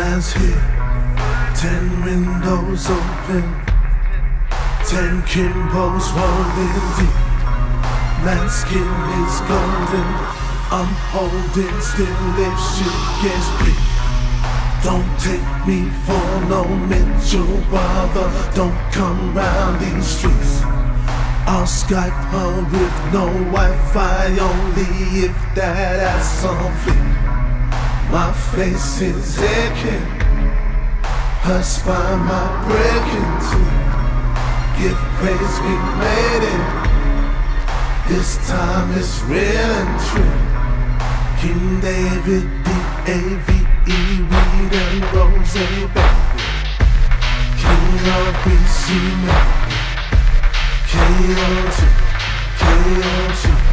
was here. Ten windows open, ten Kimbos rolling deep. Man's skin is golden. I'm holding still if shit gets beat. Don't take me for no Mitchell brother. Don't come round these streets. I'll Skype her with no Wi-Fi, only if that ass on fleek. My face is aching, her spine might break into. Give praise we made it. This time it's real and true. King David, D-A-V-E, weed and rose, baby. King of BC, man. KOG, KOG.